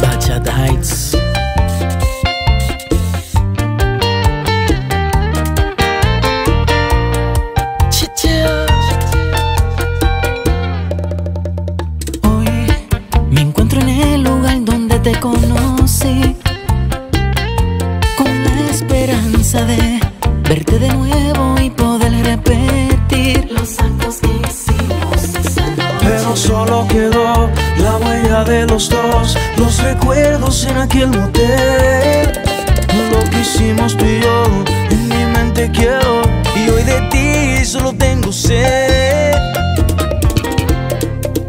Bachata Heights. Hoy me encuentro en el lugar donde te conocí Con la esperanza de huella de los dos. Los recuerdos en aquel motel. Lo que hicimos tú y yo En mi mente quiero Y hoy de ti solo tengo sed.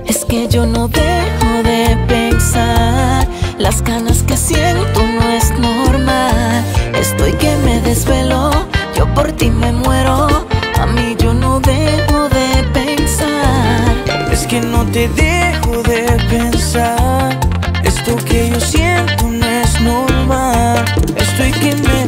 Es que yo no dejo de pensar Las ganas que siento no es normal. Estoy que me desvelo Yo por ti me muero A mí yo no te dejo de pensar. Esto que yo siento no es normal. Estoy que me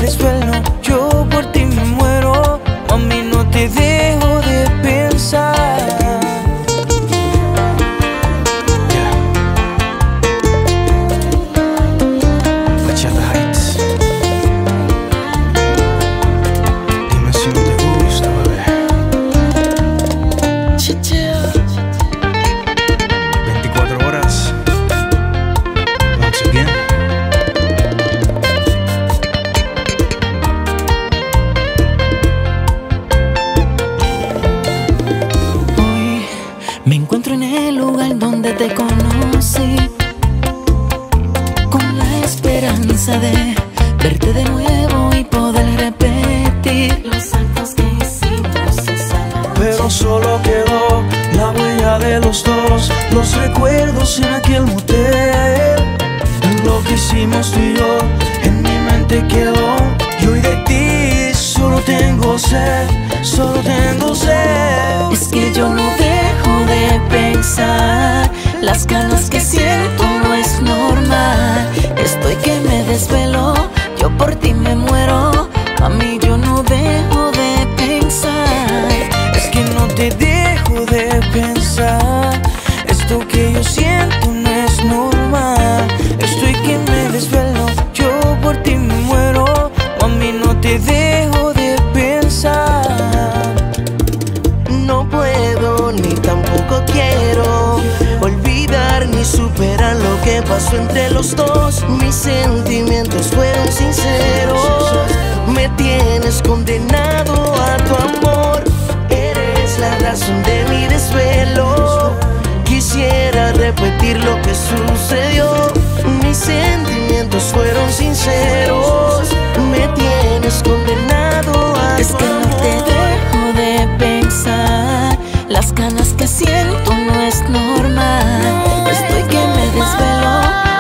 te conocí Con la esperanza de verte de nuevo y poder repetir Los actos que hicimos esa noche Pero solo quedó la huella de los dos, los recuerdos en aquel motel. Lo que hicimos tú y yo en mi mente quedó. Y hoy de ti solo tengo sed, solo tengo sed. Es que yo no dejo de pensar Las ganas que siento no es normal. Estoy que me desvelo Yo por ti me pasó entre los dos. Mis sentimientos fueron sinceros. que siento no es normal. Estoy que me desvelo.